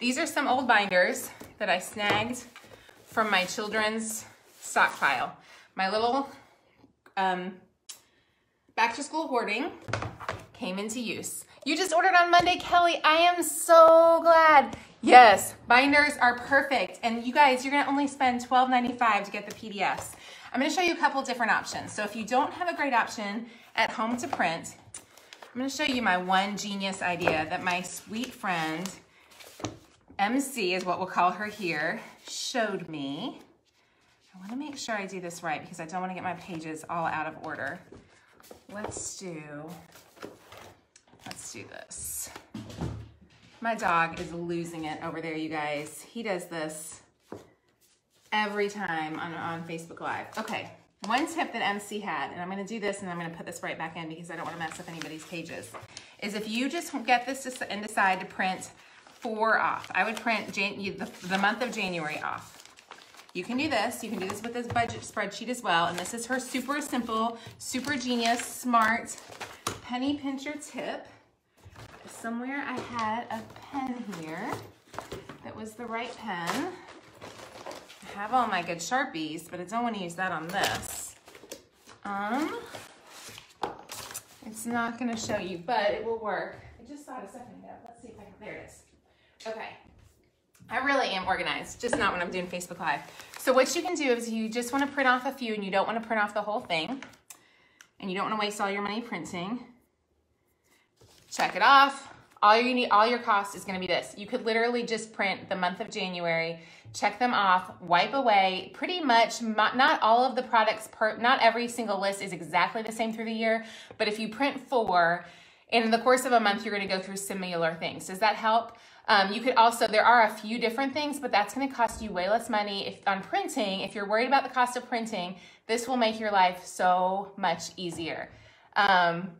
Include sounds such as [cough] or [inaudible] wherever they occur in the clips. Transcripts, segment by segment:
These are some old binders that I snagged from my children's stockpile. My little um, back to school hoarding came into use. You just ordered on Monday, Kelly. I am so glad. Yes, binders are perfect. And you guys, you're gonna only spend $12.95 to get the PDFs. I'm gonna show you a couple different options. So if you don't have a great option at home to print, I'm gonna show you my one genius idea that my sweet friend, MC is what we'll call her here, showed me. I wanna make sure I do this right because I don't wanna get my pages all out of order. Let's do, let's do this. My dog is losing it over there, you guys. He does this every time on, on Facebook Live. Okay, one tip that MC had, and I'm gonna do this and I'm gonna put this right back in because I don't wanna mess up anybody's pages, is if you just get this and decide to print four off, I would print Jan the, the month of January off. You can do this. You can do this with this budget spreadsheet as well. And this is her super simple, super genius, smart penny pincher tip. Somewhere I had a pen here that was the right pen. I have all my good Sharpies, but I don't want to use that on this. Um, it's not going to show you, but it will work. I just saw it a second ago. Let's see if I can, there it is. Okay. I really am organized, just not when I'm doing Facebook Live. So what you can do is you just want to print off a few and you don't want to print off the whole thing. And you don't want to waste all your money printing. Check it off. All you need, all your cost is going to be this. You could literally just print the month of January, check them off, wipe away. Pretty much, not all of the products, per, not every single list is exactly the same through the year. But if you print four, in the course of a month, you're going to go through similar things. Does that help? Um, you could also, there are a few different things, but that's gonna cost you way less money if, on printing. If you're worried about the cost of printing, this will make your life so much easier. Um,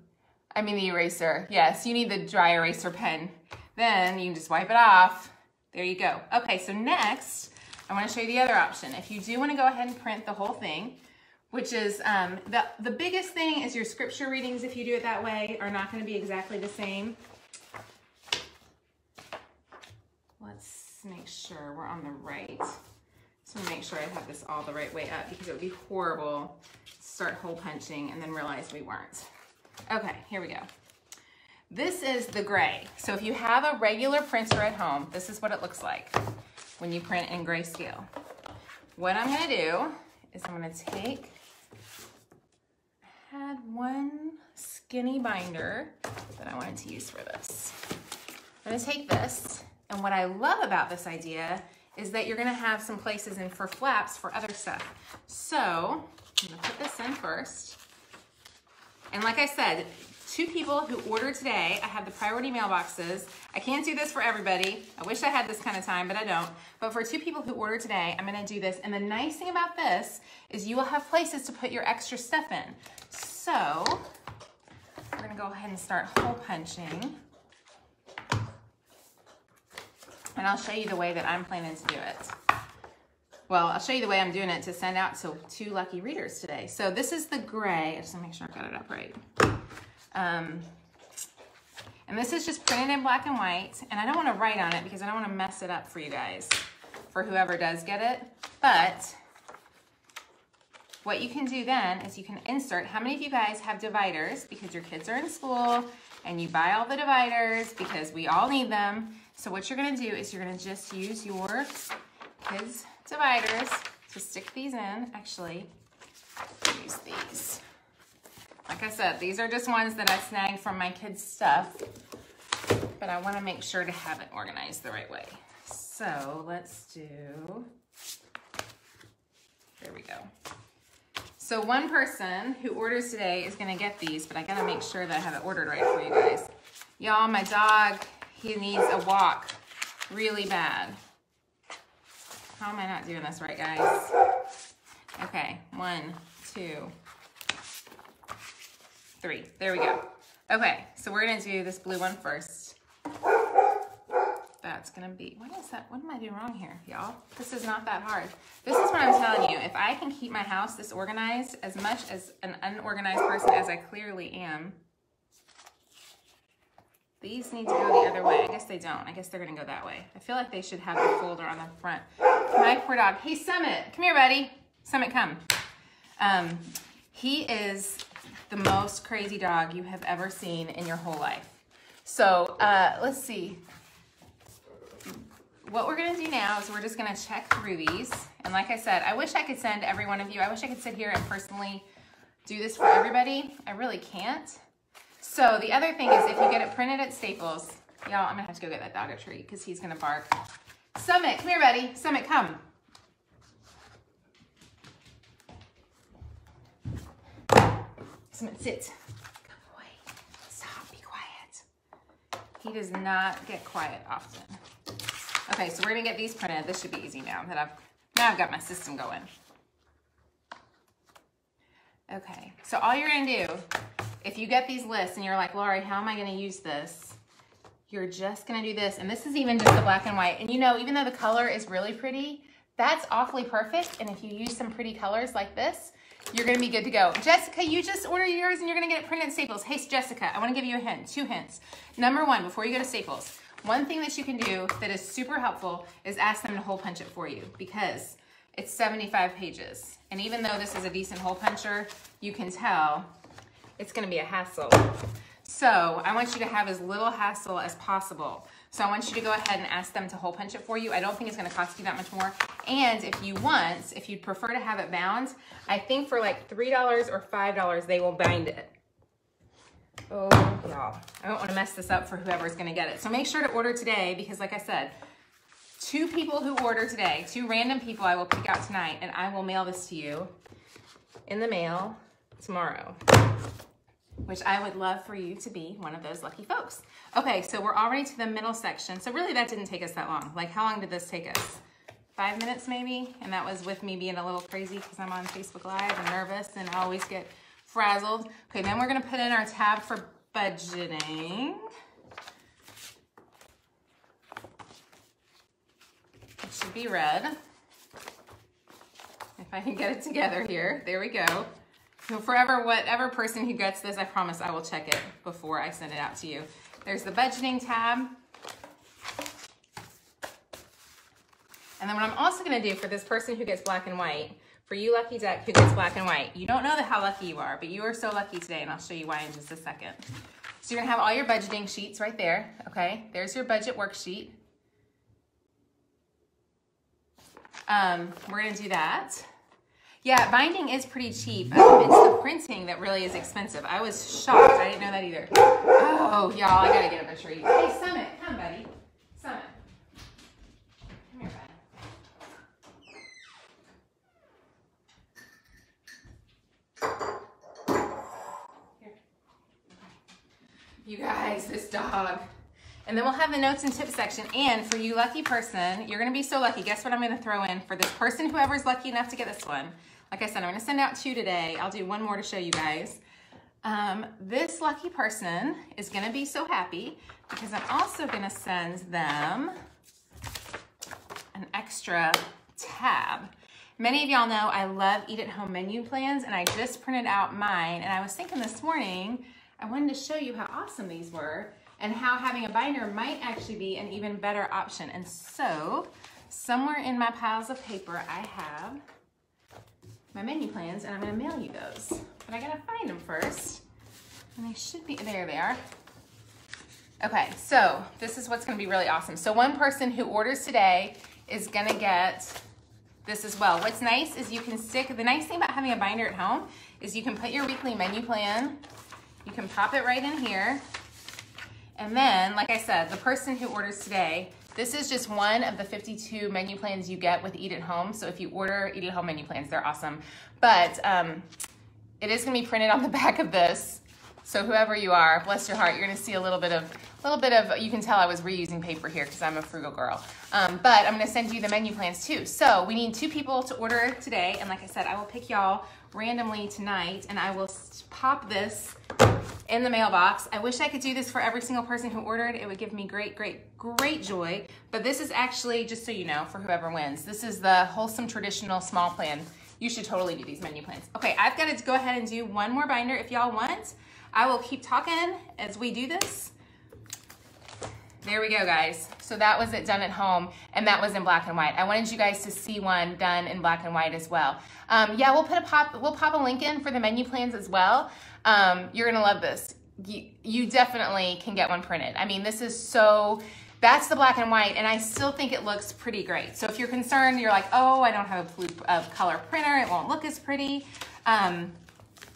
I mean the eraser, yes, you need the dry eraser pen. Then you can just wipe it off. There you go. Okay, so next, I wanna show you the other option. If you do wanna go ahead and print the whole thing, which is, um, the, the biggest thing is your scripture readings, if you do it that way, are not gonna be exactly the same. Let's make sure we're on the right. Just to make sure I have this all the right way up because it would be horrible to start hole punching and then realize we weren't. Okay, here we go. This is the gray. So if you have a regular printer at home, this is what it looks like when you print in grayscale. What I'm gonna do is I'm gonna take, I had one skinny binder that I wanted to use for this. I'm gonna take this and what I love about this idea is that you're gonna have some places in for flaps for other stuff. So I'm gonna put this in first. And like I said, two people who ordered today, I have the priority mailboxes. I can't do this for everybody. I wish I had this kind of time, but I don't. But for two people who ordered today, I'm gonna do this. And the nice thing about this is you will have places to put your extra stuff in. So we're gonna go ahead and start hole punching. And I'll show you the way that I'm planning to do it. Well, I'll show you the way I'm doing it to send out to two lucky readers today. So this is the gray. I just want to make sure I got it up right. Um, and this is just printed in black and white. And I don't want to write on it because I don't want to mess it up for you guys, for whoever does get it. But what you can do then is you can insert, how many of you guys have dividers because your kids are in school and you buy all the dividers because we all need them. So what you're gonna do is you're gonna just use your kids dividers to stick these in. Actually, use these. Like I said, these are just ones that I snagged from my kids' stuff, but I wanna make sure to have it organized the right way. So let's do, there we go. So one person who orders today is gonna get these, but I gotta make sure that I have it ordered right for you guys. Y'all, my dog he needs a walk really bad. How am I not doing this right, guys? Okay, one, two, three. There we go. Okay, so we're gonna do this blue one first. That's gonna be, what is that? What am I doing wrong here, y'all? This is not that hard. This is what I'm telling you. If I can keep my house this organized as much as an unorganized person as I clearly am, These need to go the other way. I guess they don't. I guess they're gonna go that way. I feel like they should have the folder on the front. My poor dog. Hey, Summit, come here, buddy. Summit, come. Um, he is the most crazy dog you have ever seen in your whole life. So uh, let's see. What we're gonna do now is we're just gonna check through these. And like I said, I wish I could send every one of you, I wish I could sit here and personally do this for everybody. I really can't. So the other thing is if you get it printed at Staples, y'all, I'm gonna have to go get that dog a treat because he's gonna bark. Summit, come here, buddy. Summit, come. Summit, sit. Good boy. Stop, be quiet. He does not get quiet often. Okay, so we're gonna get these printed. This should be easy now that I've, now I've got my system going. Okay, so all you're gonna do, if you get these lists and you're like, Laurie, how am I gonna use this? You're just gonna do this, and this is even just the black and white. And you know, even though the color is really pretty, that's awfully perfect. And if you use some pretty colors like this, you're gonna be good to go. Jessica, you just order yours and you're gonna get it printed at Staples. Hey, Jessica, I wanna give you a hint, two hints. Number one, before you go to Staples, one thing that you can do that is super helpful is ask them to hole punch it for you because it's 75 pages. And even though this is a decent hole puncher, you can tell it's gonna be a hassle. So I want you to have as little hassle as possible. So I want you to go ahead and ask them to hole punch it for you. I don't think it's gonna cost you that much more. And if you want, if you'd prefer to have it bound, I think for like $3 or $5, they will bind it. Oh, y'all, I don't wanna mess this up for whoever's gonna get it. So make sure to order today because like I said, two people who order today, two random people I will pick out tonight, and I will mail this to you in the mail tomorrow, which I would love for you to be one of those lucky folks. Okay, so we're already to the middle section. So really that didn't take us that long. Like how long did this take us? Five minutes maybe? And that was with me being a little crazy because I'm on Facebook Live and nervous and I always get frazzled. Okay, then we're gonna put in our tab for budgeting. It should be red. If I can get it together here. There we go. So forever, whatever person who gets this, I promise I will check it before I send it out to you. There's the budgeting tab. And then what I'm also gonna do for this person who gets black and white, for you lucky duck who gets black and white, you don't know how lucky you are, but you are so lucky today, and I'll show you why in just a second. So you're gonna have all your budgeting sheets right there, okay? There's your budget worksheet. Um, we're gonna do that. Yeah, binding is pretty cheap. Um, it's the printing that really is expensive. I was shocked. I didn't know that either. Oh, y'all, I gotta get him a treat. Hey, Summit, come, buddy. Summit. Come here, bud. Here. You guys, this dog. And then we'll have the notes and tips section. And for you lucky person, you're gonna be so lucky. Guess what I'm gonna throw in for this person, whoever's lucky enough to get this one. Like I said, I'm gonna send out two today. I'll do one more to show you guys. Um, this lucky person is gonna be so happy because I'm also gonna send them an extra tab. Many of y'all know I love eat at home menu plans and I just printed out mine and I was thinking this morning, I wanted to show you how awesome these were and how having a binder might actually be an even better option. And so somewhere in my piles of paper, I have my menu plans and I'm gonna mail you those. But I gotta find them first. And they should be, there they are. Okay, so this is what's gonna be really awesome. So one person who orders today is gonna get this as well. What's nice is you can stick, the nice thing about having a binder at home is you can put your weekly menu plan, you can pop it right in here, and then, like I said, the person who orders today, this is just one of the 52 menu plans you get with Eat at Home. So if you order Eat at Home menu plans, they're awesome. But um, it is gonna be printed on the [laughs] back of this. So whoever you are, bless your heart, you're gonna see a little bit of, a little bit of, you can tell I was reusing paper here because I'm a frugal girl. Um, but I'm gonna send you the menu plans too. So we need two people to order today. And like I said, I will pick y'all randomly tonight and I will pop this in the mailbox. I wish I could do this for every single person who ordered. It would give me great, great, great joy. But this is actually, just so you know, for whoever wins, this is the Wholesome Traditional Small Plan. You should totally do these menu plans. Okay, I've got to go ahead and do one more binder if y'all want. I will keep talking as we do this. There we go, guys. So that was it done at home, and that was in black and white. I wanted you guys to see one done in black and white as well. Um, yeah, we'll put a pop, we'll pop a link in for the menu plans as well. Um, you're gonna love this. You, you definitely can get one printed. I mean, this is so, that's the black and white, and I still think it looks pretty great. So if you're concerned, you're like, oh, I don't have a blue, a color printer, it won't look as pretty. Um,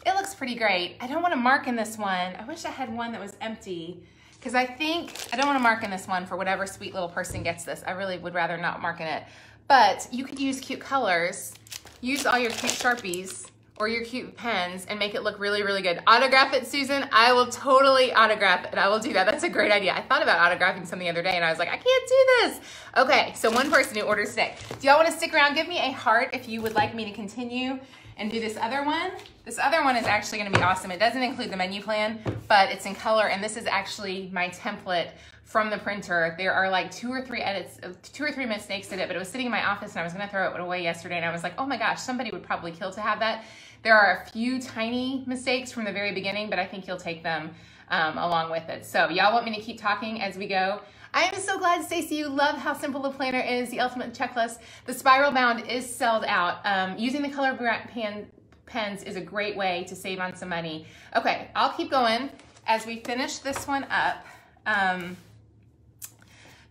it looks pretty great. I don't wanna mark in this one. I wish I had one that was empty because I think, I don't wanna mark in this one for whatever sweet little person gets this. I really would rather not mark in it. But you could use cute colors, use all your cute Sharpies or your cute pens and make it look really, really good. Autograph it, Susan. I will totally autograph it. I will do that. That's a great idea. I thought about autographing something the other day and I was like, I can't do this. Okay, so one person who orders today. Do y'all wanna stick around? Give me a heart if you would like me to continue and do this other one. This other one is actually gonna be awesome. It doesn't include the menu plan, but it's in color, and this is actually my template from the printer. There are like two or three edits, two or three mistakes in it, but it was sitting in my office and I was gonna throw it away yesterday, and I was like, oh my gosh, somebody would probably kill to have that. There are a few tiny mistakes from the very beginning, but I think you'll take them um, along with it. So y'all want me to keep talking as we go? I am so glad, Stacy, you love how simple the planner is, the ultimate checklist. The spiral bound is sold out. Um, using the color pan pens is a great way to save on some money. Okay, I'll keep going as we finish this one up. Um,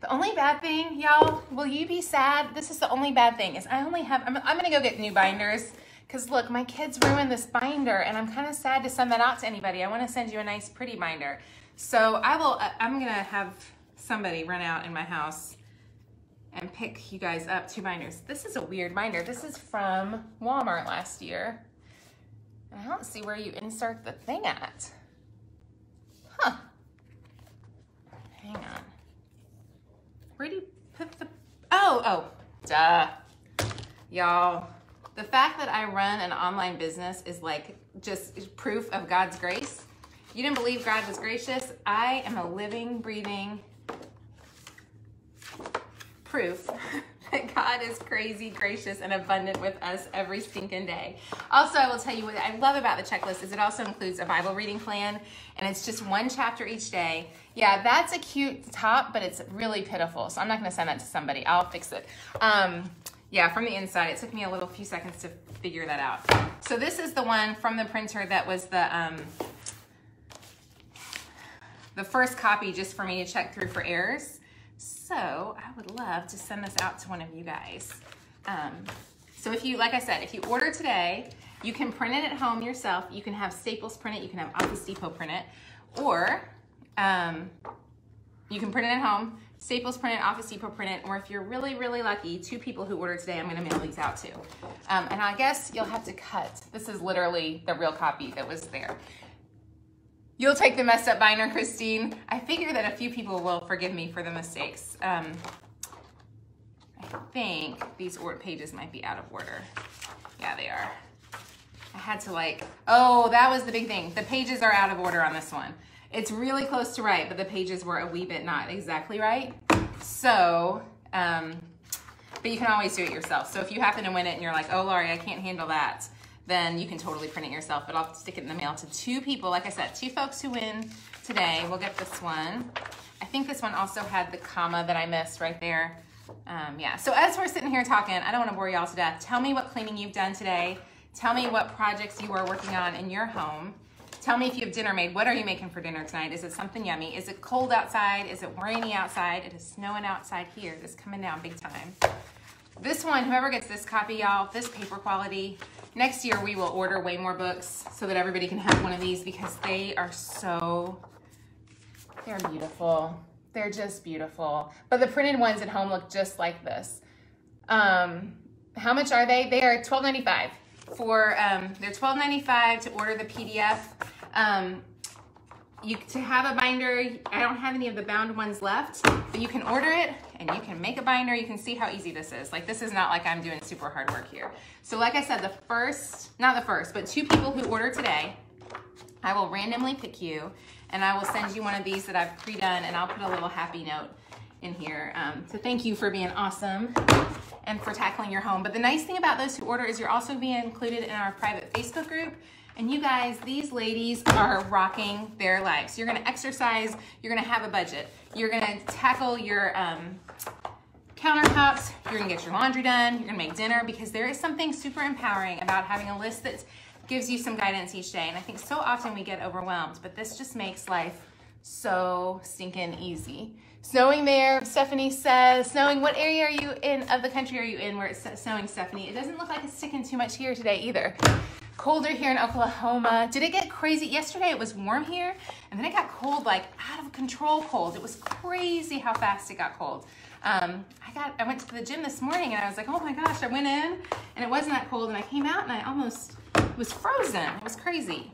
the only bad thing, y'all, will you be sad? This is the only bad thing is I only have, I'm, I'm gonna go get new binders because look, my kids ruined this binder and I'm kind of sad to send that out to anybody. I wanna send you a nice pretty binder. So I will, uh, I'm gonna have somebody run out in my house and pick you guys up two binders. This is a weird binder. This is from Walmart last year. And I don't see where you insert the thing at. Huh. Hang on. Where do you put the, oh, oh, duh. Y'all, the fact that I run an online business is like just proof of God's grace. You didn't believe God was gracious? I am a living, breathing proof [laughs] that God is crazy, gracious, and abundant with us every stinking day. Also, I will tell you what I love about the checklist is it also includes a Bible reading plan, and it's just one chapter each day. Yeah, that's a cute top, but it's really pitiful, so I'm not gonna send that to somebody. I'll fix it. Um, yeah, from the inside, it took me a little few seconds to figure that out. So this is the one from the printer that was the, um, the first copy just for me to check through for errors. So I would love to send this out to one of you guys. Um, so if you, like I said, if you order today, you can print it at home yourself. You can have Staples print it. You can have Office Depot print it. Or um, you can print it at home. Staples print it, Office Depot print it, or if you're really, really lucky, two people who order today, I'm gonna mail these out to. Um, and I guess you'll have to cut. This is literally the real copy that was there. You'll take the messed up binder, Christine. I figure that a few people will forgive me for the mistakes. Um, I think these pages might be out of order. Yeah, they are. I had to like, oh, that was the big thing. The pages are out of order on this one. It's really close to right, but the pages were a wee bit not exactly right. So, um, but you can always do it yourself. So if you happen to win it and you're like, oh, Laurie, I can't handle that, then you can totally print it yourself. But I'll stick it in the mail to two people. Like I said, two folks who win today will get this one. I think this one also had the comma that I missed right there. Um, yeah, so as we're sitting here talking, I don't want to bore y'all to death. Tell me what cleaning you've done today. Tell me what projects you are working on in your home. Tell me if you have dinner made. What are you making for dinner tonight? Is it something yummy? Is it cold outside? Is it rainy outside? It is snowing outside here. It is coming down big time. This one, whoever gets this copy, y'all, this paper quality, Next year, we will order way more books so that everybody can have one of these because they are so, they're beautiful. They're just beautiful. But the printed ones at home look just like this. Um, how much are they? They are $12.95 for, um, they're $12.95 to order the PDF. Um, you to have a binder, I don't have any of the bound ones left, but you can order it and you can make a binder. You can see how easy this is. Like this is not like I'm doing super hard work here. So like I said, the first, not the first, but two people who order today, I will randomly pick you and I will send you one of these that I've pre-done and I'll put a little happy note in here. Um, so thank you for being awesome and for tackling your home. But the nice thing about those who order is you're also being included in our private Facebook group And you guys, these ladies are rocking their lives. You're gonna exercise, you're gonna have a budget. You're gonna tackle your um, countertops, you're gonna get your laundry done, you're gonna make dinner because there is something super empowering about having a list that gives you some guidance each day. And I think so often we get overwhelmed, but this just makes life so stinking easy. Snowing there, Stephanie says, snowing, what area are you in, of the country are you in where it's snowing, Stephanie? It doesn't look like it's sticking too much here today either. Colder here in Oklahoma. Did it get crazy? Yesterday it was warm here, and then it got cold, like out of control cold. It was crazy how fast it got cold. Um, I got, I went to the gym this morning and I was like, oh my gosh, I went in and it wasn't that cold and I came out and I almost was frozen. It was crazy.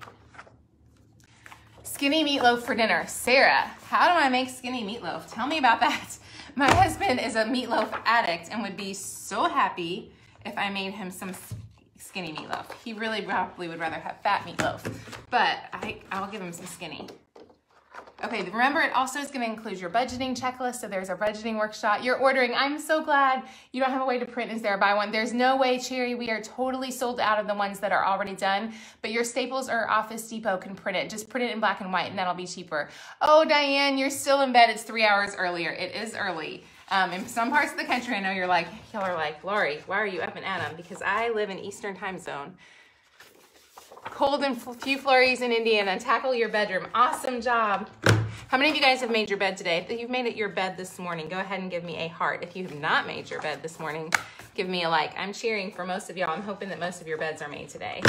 Skinny meatloaf for dinner. Sarah, how do I make skinny meatloaf? Tell me about that. [laughs] My husband is a meatloaf addict and would be so happy if I made him some skinny meatloaf. He really probably would rather have fat meatloaf, but I, I'll give him some skinny. Okay, remember it also is gonna include your budgeting checklist. So there's a budgeting workshop. You're ordering, I'm so glad you don't have a way to print is there a buy one. There's no way, Cherry, we are totally sold out of the ones that are already done, but your Staples or Office Depot can print it. Just print it in black and white and that'll be cheaper. Oh, Diane, you're still in bed. It's three hours earlier. It is early. Um, in some parts of the country, I know you're like, y'all are like, Lori, why are you up and at them? Because I live in Eastern time zone. Cold and few flurries in Indiana. Tackle your bedroom. Awesome job. How many of you guys have made your bed today? If you've made it your bed this morning, go ahead and give me a heart. If you have not made your bed this morning, give me a like. I'm cheering for most of y'all. I'm hoping that most of your beds are made today.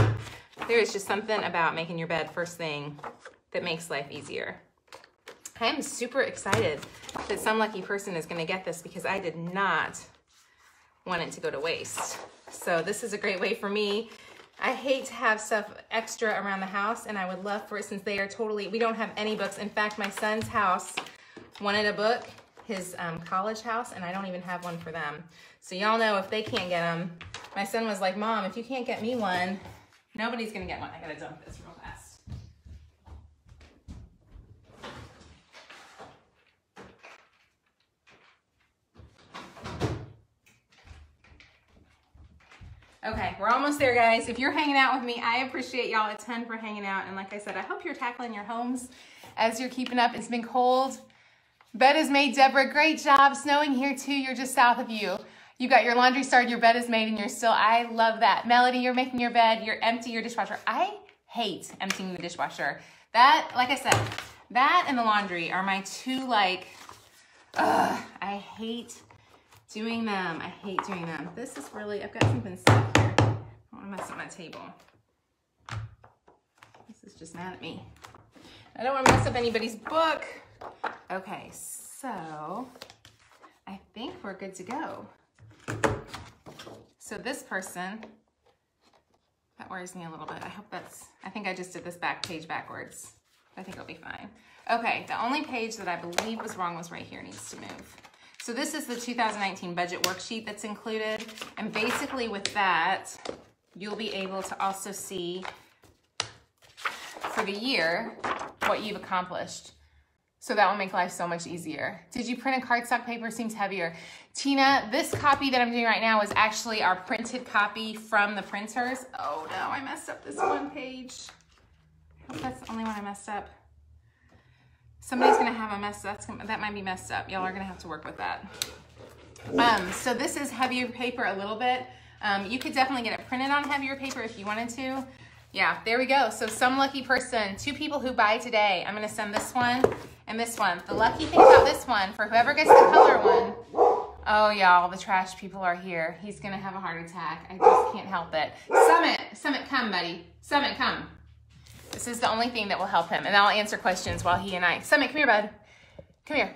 There is just something about making your bed first thing that makes life easier. I am super excited that some lucky person is gonna get this because I did not want it to go to waste. So this is a great way for me I hate to have stuff extra around the house and I would love for it since they are totally, we don't have any books. In fact, my son's house wanted a book, his um, college house, and I don't even have one for them. So y'all know if they can't get them, my son was like, Mom, if you can't get me one, nobody's gonna get one. I gotta dump this real fast. Okay, we're almost there, guys. If you're hanging out with me, I appreciate y'all a ton for hanging out. And like I said, I hope you're tackling your homes as you're keeping up. It's been cold. Bed is made, Deborah. Great job. Snowing here too. You're just south of you. You got your laundry started, your bed is made, and you're still, I love that. Melody, you're making your bed, you're empty your dishwasher. I hate emptying the dishwasher. That, like I said, that and the laundry are my two, like, ugh, I hate doing them. I hate doing them. This is really, I've got something stuck here. I don't want to mess up my table. This is just mad at me. I don't want to mess up anybody's book. Okay, so I think we're good to go. So this person, that worries me a little bit. I hope that's, I think I just did this back page backwards. I think it'll be fine. Okay, the only page that I believe was wrong was right here, needs to move. So this is the 2019 budget worksheet that's included. And basically with that, you'll be able to also see for the year what you've accomplished. So that will make life so much easier. Did you print a cardstock paper? Seems heavier. Tina, this copy that I'm doing right now is actually our printed copy from the printers. Oh no, I messed up this one page. I hope that's the only one I messed up. Somebody's gonna have a mess, that's gonna, that might be messed up. Y'all are gonna have to work with that. Um, so this is heavier paper a little bit. Um, you could definitely get it printed on heavier paper if you wanted to. Yeah, there we go. So some lucky person, two people who buy today, I'm gonna send this one and this one. The lucky thing about this one, for whoever gets the color one, oh y'all, the trash people are here. He's gonna have a heart attack. I just can't help it. Summit, Summit, come buddy. Summit, come. This is the only thing that will help him. And I'll answer questions while he and I, Summit, come here, bud. Come here.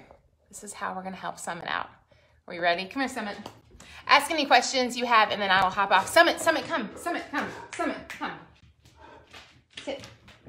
This is how we're gonna help Summit out. Are you ready? Come here, Summit. Ask any questions you have and then I will hop off. Summit, Summit, come. Summit, come. Summit, come. Sit.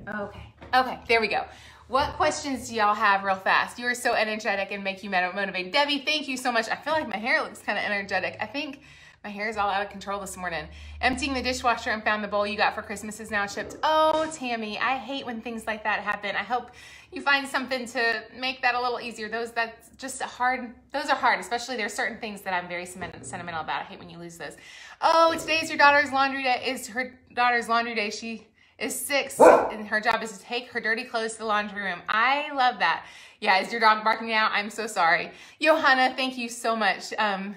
Okay, okay, there we go. What questions do y'all have real fast? You are so energetic and make you motivate. Debbie, thank you so much. I feel like my hair looks kind of energetic. I think my hair is all out of control this morning. Emptying the dishwasher and found the bowl you got for Christmas is now chipped. Oh, Tammy, I hate when things like that happen. I hope you find something to make that a little easier. Those that's just hard. Those are hard, especially there's certain things that I'm very sentimental about. I hate when you lose those. Oh, today's your daughter's laundry day. Is her daughter's laundry day. She is six, and her job is to take her dirty clothes to the laundry room. I love that. Yeah, is your dog barking out? I'm so sorry. Johanna, thank you so much. Um,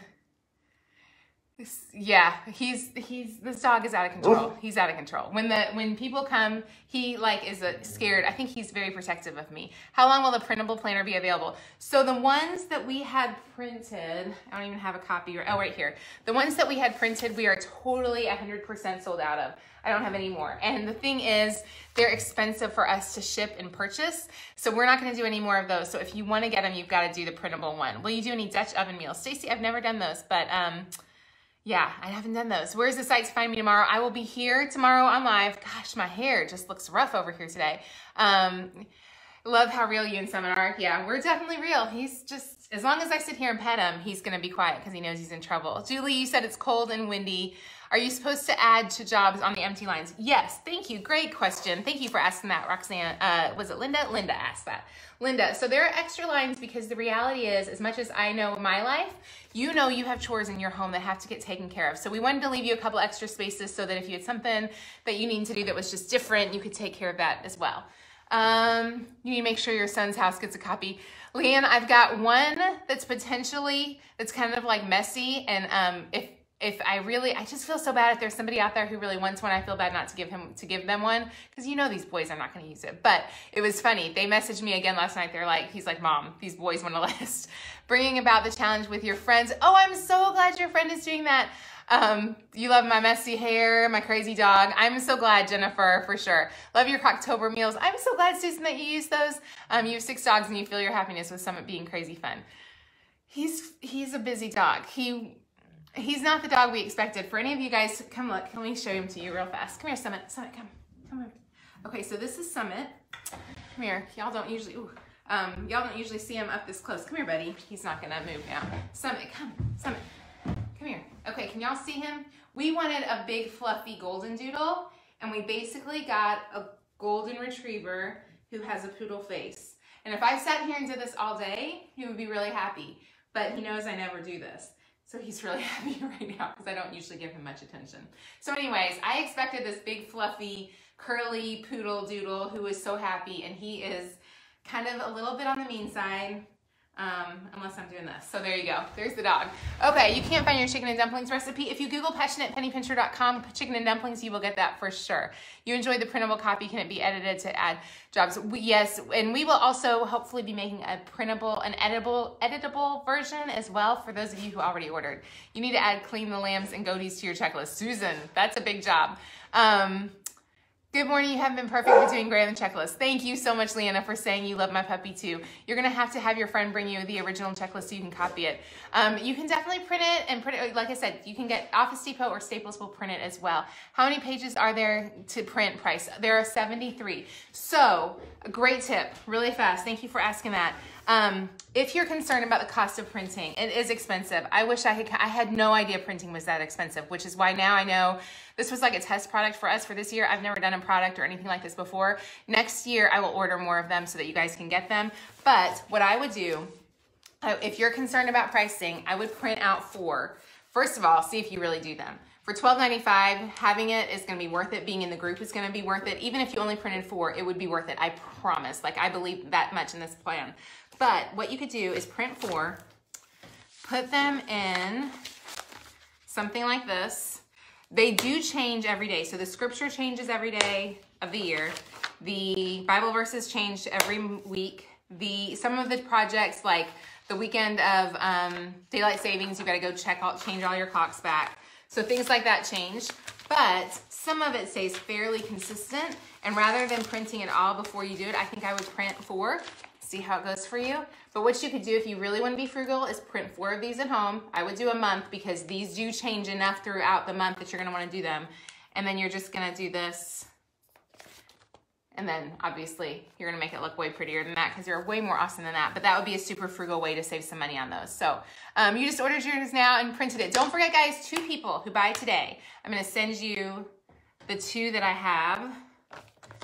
yeah, he's he's this dog is out of control. He's out of control. When the when people come, he like is a, scared. I think he's very protective of me. How long will the printable planner be available? So the ones that we had printed, I don't even have a copy. Or, oh, right here. The ones that we had printed, we are totally 100% sold out of. I don't have any more. And the thing is, they're expensive for us to ship and purchase. So we're not gonna do any more of those. So if you wanna get them, you've gotta do the printable one. Will you do any Dutch oven meals? Stacy, I've never done those, but um, yeah, I haven't done those. Where's the site to find me tomorrow? I will be here tomorrow on live. Gosh, my hair just looks rough over here today. Um, love how real you and Summit are. Yeah, we're definitely real. He's just, as long as I sit here and pet him, he's gonna be quiet because he knows he's in trouble. Julie, you said it's cold and windy. Are you supposed to add to jobs on the empty lines? Yes, thank you. Great question. Thank you for asking that, Roxanne. Uh, was it Linda? Linda asked that. Linda, so there are extra lines because the reality is, as much as I know my life, you know you have chores in your home that have to get taken care of. So we wanted to leave you a couple extra spaces so that if you had something that you need to do that was just different, you could take care of that as well. Um, you need to make sure your son's house gets a copy. Leanne, I've got one that's potentially, that's kind of like messy. And um, if if I really, I just feel so bad if there's somebody out there who really wants one, I feel bad not to give him, to give them one, because you know these boys are not going to use it. But it was funny. They messaged me again last night. They're like, he's like, mom, these boys want a [laughs] list. Bringing about the challenge with your friends. Oh, I'm so glad your friend is doing that. Um, you love my messy hair, my crazy dog. I'm so glad, Jennifer, for sure. Love your Croctober meals. I'm so glad, Susan, that you use those. Um, you have six dogs and you feel your happiness with Summit being crazy fun. He's, he's a busy dog. He he's not the dog we expected. For any of you guys, come look. Let me show him to you real fast. Come here, Summit. Summit, come. Come over. Okay, so this is Summit. Come here. Y'all don't usually, um, y'all don't usually see him up this close. Come here, buddy. He's not gonna move now. Summit, come. Summit. Come here. Okay, can y'all see him? We wanted a big fluffy golden doodle, and we basically got a golden retriever who has a poodle face. And if I sat here and did this all day, he would be really happy. But he knows I never do this. So he's really [laughs] happy right now because I don't usually give him much attention. So anyways, I expected this big fluffy curly poodle doodle who is so happy and he is kind of a little bit on the mean side um, unless I'm doing this. So there you go. There's the dog. Okay, you can't find your chicken and dumplings recipe. If you Google passionatepennypincher.com chicken and dumplings, you will get that for sure. You enjoyed the printable copy. Can it be edited to add jobs? We, yes, and we will also hopefully be making a printable, an editable, editable version as well for those of you who already ordered. You need to add clean the lambs and goatees to your checklist. Susan, that's a big job. Um, Good morning. You haven't been perfect great on the checklist. Thank you so much, Leanna, for saying you love my puppy too. You're to have to have your friend bring you the original checklist so you can copy it. Um, you can definitely print it and print it. Like I said, you can get Office Depot or Staples will print it as well. How many pages are there to print price? There are 73. So a great tip, really fast. Thank you for asking that. Um, if you're concerned about the cost of printing, it is expensive. I wish I had, I had no idea printing was that expensive, which is why now I know this was like a test product for us for this year. I've never done a product or anything like this before. Next year, I will order more of them so that you guys can get them. But what I would do, uh, if you're concerned about pricing, I would print out four. First of all, see if you really do them. For $12.95, having it is gonna be worth it. Being in the group is gonna be worth it. Even if you only printed four, it would be worth it. I promise. Like I believe that much in this plan. But what you could do is print four, put them in something like this. They do change every day. So the scripture changes every day of the year. The Bible verses change every week. The Some of the projects like the weekend of um, daylight savings, you gotta go check out, change all your clocks back. So things like that change. But some of it stays fairly consistent. And rather than printing it all before you do it, I think I would print four see how it goes for you. But what you could do if you really want to be frugal is print four of these at home. I would do a month because these do change enough throughout the month that you're going to want to do them. And then you're just going to do this. And then obviously you're going to make it look way prettier than that because you're way more awesome than that. But that would be a super frugal way to save some money on those. So um, you just ordered yours now and printed it. Don't forget guys, two people who buy today, I'm going to send you the two that I have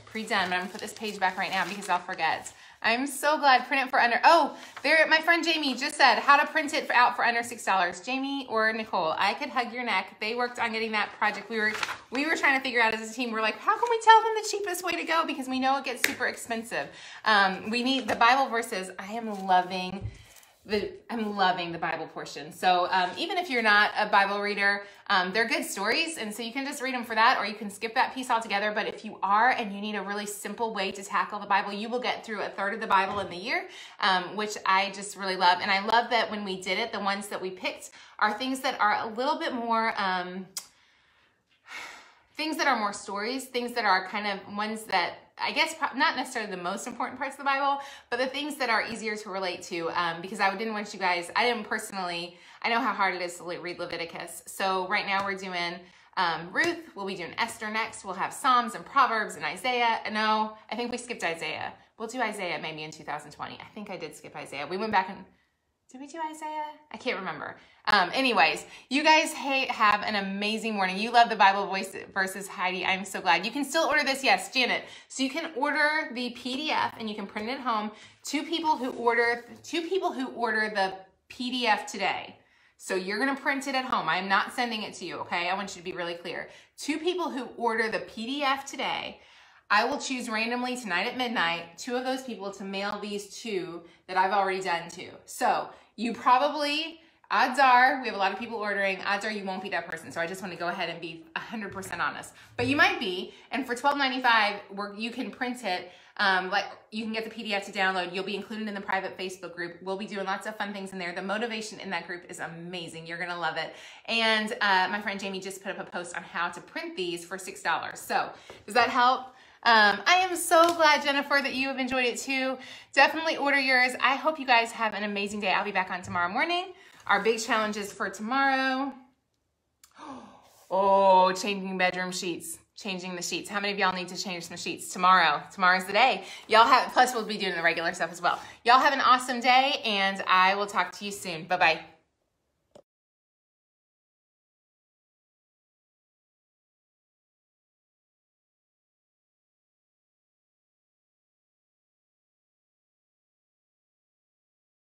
pre-done. But I'm going to put this page back right now because I'll forget. I'm so glad. Print it for under. Oh, there. My friend Jamie just said how to print it out for under six dollars. Jamie or Nicole, I could hug your neck. They worked on getting that project. We were we were trying to figure out as a team. We're like, how can we tell them the cheapest way to go because we know it gets super expensive. Um, we need the Bible verses. I am loving the, I'm loving the Bible portion. So um, even if you're not a Bible reader, um, they're good stories. And so you can just read them for that, or you can skip that piece altogether. But if you are and you need a really simple way to tackle the Bible, you will get through a third of the Bible in the year, um, which I just really love. And I love that when we did it, the ones that we picked are things that are a little bit more, um, things that are more stories, things that are kind of ones that I guess not necessarily the most important parts of the Bible, but the things that are easier to relate to um, because I didn't want you guys, I didn't personally, I know how hard it is to read Leviticus. So right now we're doing um, Ruth, we'll be doing Esther next. We'll have Psalms and Proverbs and Isaiah. No, I think we skipped Isaiah. We'll do Isaiah maybe in 2020. I think I did skip Isaiah. We went back and did we do Isaiah? I can't remember. Um, anyways, you guys hey, have an amazing morning. You love the Bible voice versus Heidi. I'm so glad. You can still order this. Yes, Janet. So you can order the PDF and you can print it at home. Two people who order, two people who order the PDF today. So you're going to print it at home. I'm not sending it to you. Okay. I want you to be really clear. Two people who order the PDF today I will choose randomly tonight at midnight two of those people to mail these two that I've already done to. So you probably, odds are, we have a lot of people ordering, odds are you won't be that person. So I just want to go ahead and be 100% honest. But you might be, and for $12.95, you can print it. Um, like you can get the PDF to download. You'll be included in the private Facebook group. We'll be doing lots of fun things in there. The motivation in that group is amazing. You're gonna love it. And uh, my friend Jamie just put up a post on how to print these for $6. So does that help? Um, I am so glad, Jennifer, that you have enjoyed it too. Definitely order yours. I hope you guys have an amazing day. I'll be back on tomorrow morning. Our big challenges for tomorrow. [gasps] Oh, changing bedroom sheets changing the sheets. How many of y'all need to change some sheets tomorrow? Tomorrow's the day. Y'all have, plus we'll be doing the regular stuff as well. Y'all have an awesome day and I will talk to you soon. Bye-bye.